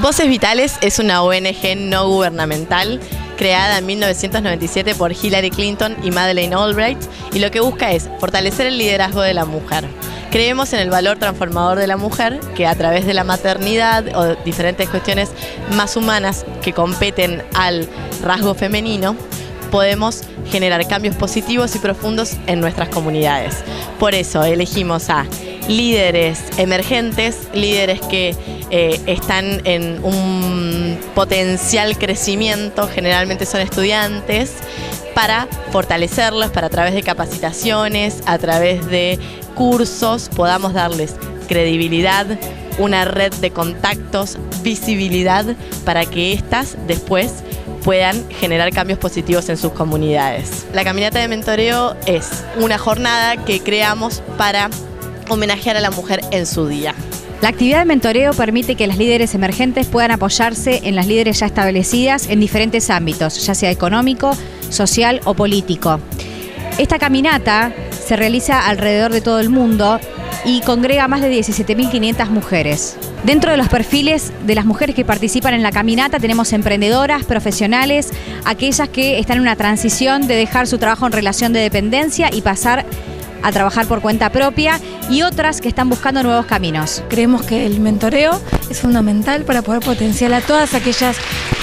Voces Vitales es una ONG no gubernamental creada en 1997 por Hillary Clinton y Madeleine Albright y lo que busca es fortalecer el liderazgo de la mujer. Creemos en el valor transformador de la mujer que a través de la maternidad o diferentes cuestiones más humanas que competen al rasgo femenino podemos generar cambios positivos y profundos en nuestras comunidades. Por eso elegimos a líderes emergentes, líderes que eh, están en un potencial crecimiento, generalmente son estudiantes, para fortalecerlos, para a través de capacitaciones, a través de cursos, podamos darles credibilidad, una red de contactos, visibilidad, para que éstas después puedan generar cambios positivos en sus comunidades. La caminata de mentoreo es una jornada que creamos para homenajear a la mujer en su día. La actividad de mentoreo permite que las líderes emergentes puedan apoyarse en las líderes ya establecidas en diferentes ámbitos, ya sea económico, social o político. Esta caminata se realiza alrededor de todo el mundo y congrega más de 17.500 mujeres. Dentro de los perfiles de las mujeres que participan en la caminata tenemos emprendedoras, profesionales, aquellas que están en una transición de dejar su trabajo en relación de dependencia y pasar a trabajar por cuenta propia y otras que están buscando nuevos caminos. Creemos que el mentoreo es fundamental para poder potenciar a todas aquellas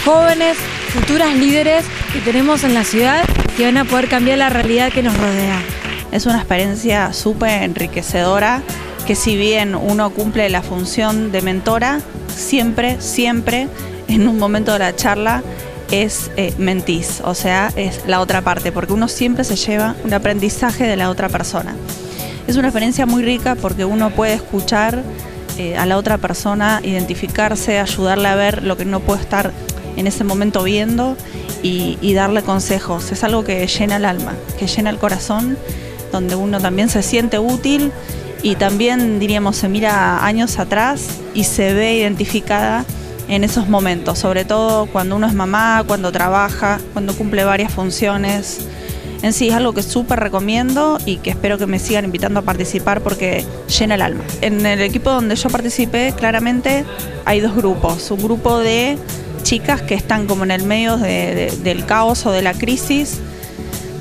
jóvenes, futuras líderes que tenemos en la ciudad que van a poder cambiar la realidad que nos rodea. Es una experiencia súper enriquecedora que si bien uno cumple la función de mentora, siempre, siempre en un momento de la charla es eh, mentís, o sea, es la otra parte, porque uno siempre se lleva un aprendizaje de la otra persona. Es una experiencia muy rica porque uno puede escuchar eh, a la otra persona, identificarse, ayudarle a ver lo que no puede estar en ese momento viendo y, y darle consejos. Es algo que llena el alma, que llena el corazón, donde uno también se siente útil y también diríamos se mira años atrás y se ve identificada en esos momentos, sobre todo cuando uno es mamá, cuando trabaja, cuando cumple varias funciones. En sí es algo que súper recomiendo y que espero que me sigan invitando a participar porque llena el alma. En el equipo donde yo participé, claramente hay dos grupos. Un grupo de chicas que están como en el medio del caos o de la crisis,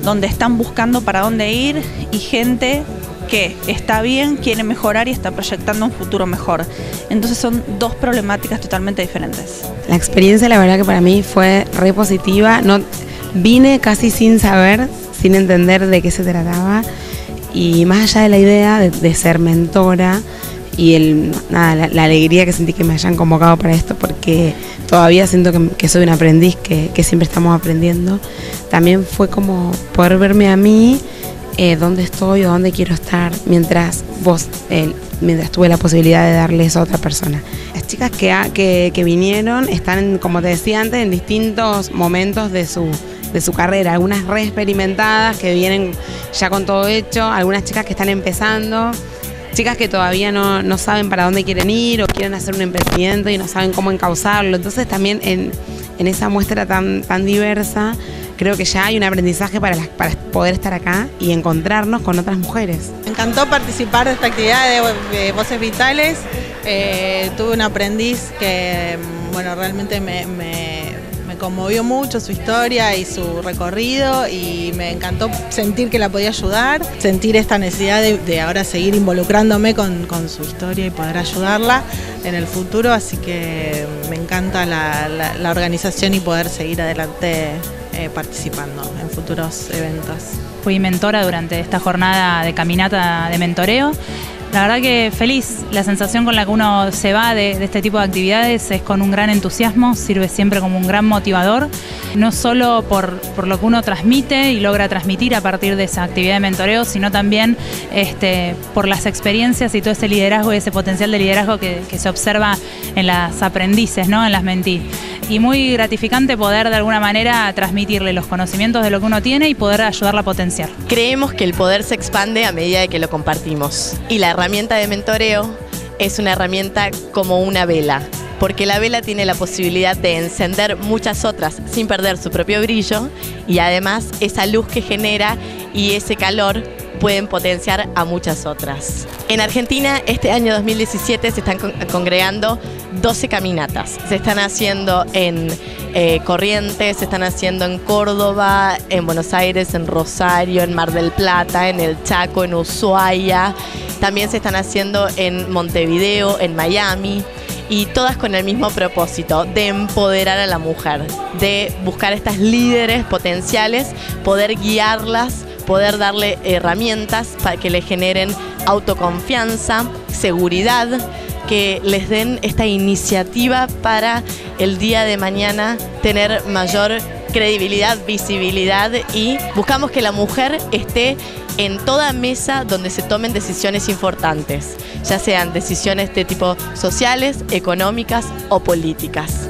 donde están buscando para dónde ir y gente que está bien, quiere mejorar y está proyectando un futuro mejor. Entonces son dos problemáticas totalmente diferentes. La experiencia la verdad que para mí fue re positiva. No, vine casi sin saber, sin entender de qué se trataba. Y más allá de la idea de, ser mentora y el, nada, la, alegría que sentí que me hayan convocado para esto, porque todavía siento que, soy un aprendiz, que, que siempre estamos aprendiendo, también fue como poder verme a mí eh, dónde estoy o dónde quiero estar mientras vos, eh, mientras tuve la posibilidad de darle a otra persona. Las chicas que, que, vinieron están, como te decía antes, en distintos momentos de su, de su carrera, algunas re experimentadas que vienen ya con todo hecho, algunas chicas que están empezando, chicas que todavía no, no saben para dónde quieren ir o quieren hacer un emprendimiento y no saben cómo encauzarlo. Entonces también en, en esa muestra tan, tan diversa creo que ya hay un aprendizaje para, poder estar acá y encontrarnos con otras mujeres. Me encantó participar de esta actividad de, Voces Vitales. Eh, tuve un aprendiz que bueno, realmente me, conmovió mucho su historia y su recorrido y me encantó sentir que la podía ayudar, sentir esta necesidad de, ahora seguir involucrándome con, su historia y poder ayudarla en el futuro, así que me encanta la organización y poder seguir adelante eh, participando en futuros eventos. Fui mentora durante esta jornada de caminata de mentoreo. La verdad que feliz, la sensación con la que uno se va de, este tipo de actividades es con un gran entusiasmo, sirve siempre como un gran motivador, no solo por, lo que uno transmite y logra transmitir a partir de esa actividad de mentoreo, sino también este, por las experiencias y todo ese liderazgo y ese potencial de liderazgo que, se observa en las aprendices, ¿no? en las mentí y muy gratificante poder de alguna manera transmitirle los conocimientos de lo que uno tiene y poder ayudarla a potenciar. Creemos que el poder se expande a medida de que lo compartimos y la herramienta de mentoreo es una herramienta como una vela, porque la vela tiene la posibilidad de encender muchas otras sin perder su propio brillo y además esa luz que genera y ese calor pueden potenciar a muchas otras. En Argentina, este año 2017 se están con- congregando 12 caminatas. Se están haciendo en eh, Corrientes, se están haciendo en Córdoba, en Buenos Aires, en Rosario, en Mar del Plata, en El Chaco, en Ushuaia. También se están haciendo en Montevideo, en Miami y todas con el mismo propósito, de empoderar a la mujer, de buscar estas líderes potenciales, poder guiarlas, poder darle herramientas para que le generen autoconfianza, seguridad, que les den esta iniciativa para el día de mañana tener mayor credibilidad, visibilidad y buscamos que la mujer esté en toda mesa donde se tomen decisiones importantes, ya sean decisiones de tipo sociales, económicas o políticas.